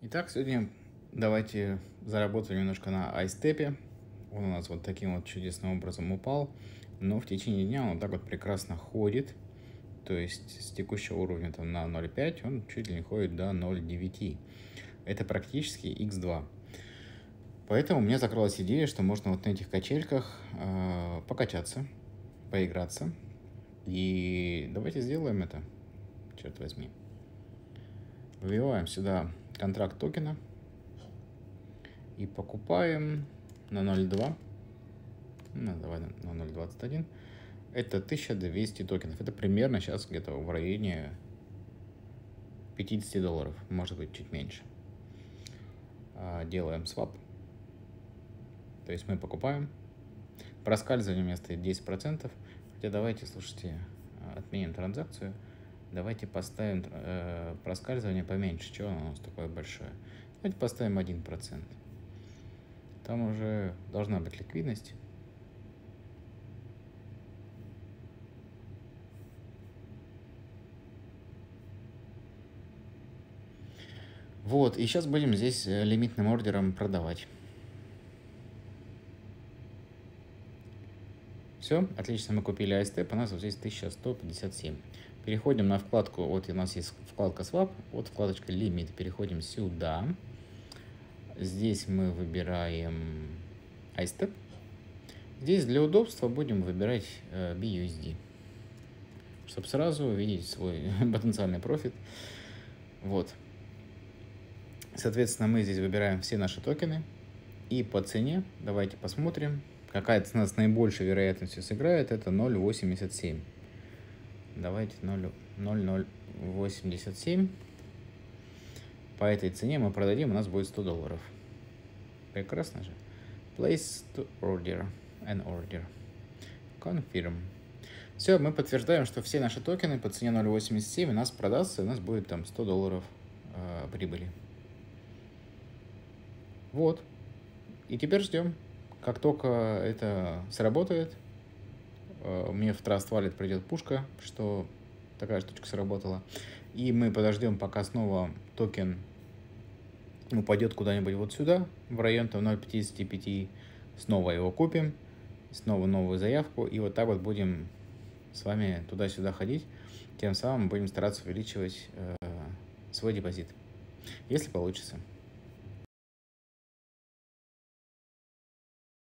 Итак, сегодня давайте заработаем немножко на iStep. Он у нас вот таким вот чудесным образом упал, но в течение дня он так вот прекрасно ходит. То есть с текущего уровня там, на 0.5 он чуть ли не ходит до 0.9. Это практически x2. Поэтому у меня закрылась идея, что можно вот на этих качельках э, покачаться, поиграться. И давайте сделаем это, черт возьми. Выбиваем сюда контракт токена и покупаем на 0.2, ну, давай на 0.21, это 1200 токенов. Это примерно сейчас где-то в районе 50 долларов, может быть чуть меньше. А, делаем свап. То есть мы покупаем. Проскальзывание стоит 10%. Хотя давайте, слушайте, отменим транзакцию. Давайте поставим э, проскальзывание поменьше. Чего оно у нас такое большое? Давайте поставим 1%. Там уже должна быть ликвидность. Вот, и сейчас будем здесь э, лимитным ордером продавать. Все, отлично, мы купили iStep, у нас вот здесь 1157. Переходим на вкладку, вот у нас есть вкладка Swap, вот вкладочка Limit, переходим сюда. Здесь мы выбираем iStep. Здесь для удобства будем выбирать э, BUSD, чтобы сразу увидеть свой потенциальный профит. Вот. Соответственно, мы здесь выбираем все наши токены. И по цене, давайте посмотрим, какая цена с наибольшей вероятностью сыграет, это 0.87. Давайте 0.087. По этой цене мы продадим, у нас будет 100 долларов. Прекрасно же. Place to order. An order. Confirm. Все, мы подтверждаем, что все наши токены по цене 0.87 у нас продастся, у нас будет там 100 долларов э, прибыли. Вот. И теперь ждем. Как только это сработает, Э, мне в Trust Wallet придет пушка, что такая штучка сработала. И мы подождем, пока снова токен упадет куда-нибудь вот сюда, в район там 0.55. Снова его купим, снова новую заявку. И вот так вот будем с вами туда-сюда ходить. Тем самым будем стараться увеличивать э, свой депозит, если получится.